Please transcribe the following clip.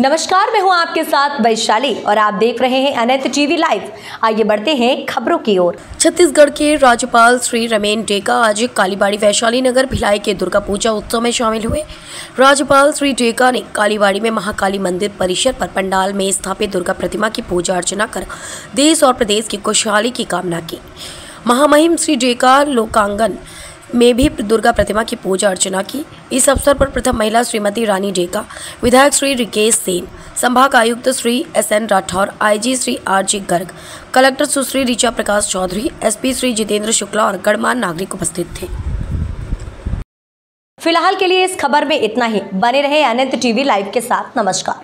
नमस्कार, मैं हूँ आपके साथ वैशाली और आप देख रहे हैं अनंत टीवी लाइव। आइए बढ़ते हैं खबरों की ओर। छत्तीसगढ़ के राज्यपाल श्री रमेन डेका आज कालीबाड़ी वैशाली नगर भिलाई के दुर्गा पूजा उत्सव में शामिल हुए। राज्यपाल श्री डेका ने कालीबाड़ी में महाकाली मंदिर परिसर पर पंडाल में स्थापित दुर्गा प्रतिमा की पूजा अर्चना कर देश और प्रदेश की खुशहाली की कामना की। महामहिम श्री डेका लोकांगन में भी दुर्गा प्रतिमा की पूजा अर्चना की। इस अवसर पर प्रथम महिला श्रीमती रानी डेका, विधायक श्री रिकेश सेन, संभाग आयुक्त Shri S N Rathore, IG Shri R G Garg, collector Sushri Richa Prakash Chaudhary, SP Shri Jitendra Shukla और गणमान्य नागरिक उपस्थित थे। फ़िलहाल के लिए इस खबर में इतना ही। बने रहे अनंत टीवी लाइव के साथ। नमस्कार।